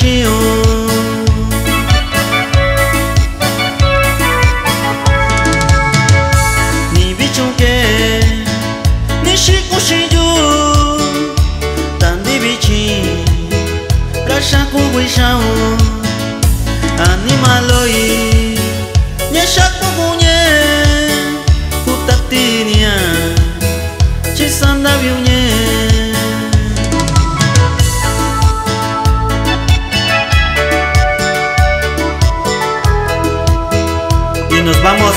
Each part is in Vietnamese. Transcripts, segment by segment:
siêu Nhi biết chung kê Nhi sĩ cũng sĩ du Tàn đi bị chi Cá xa cũng quay sao Anh đi mà lôi Nhé cũng cũng nhé Cũng tắt tì nhé Chỉ xăm đã biểu nhé y nos vamos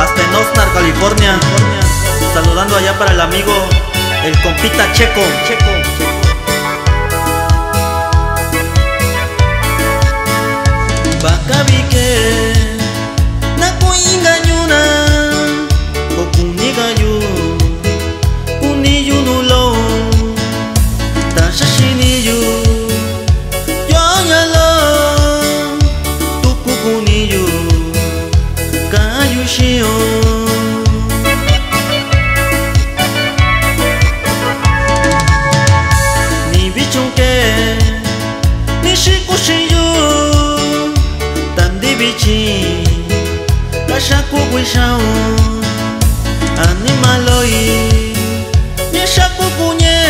hasta en California. Saludando allá para el amigo, el compita Checo. Bacabique, Nakuinga Yuna, Okuniga Yu, Uniyu Nulo, Tashashiniyu, Yoyalo, kuku shao Anima loi Nyesha kuku nye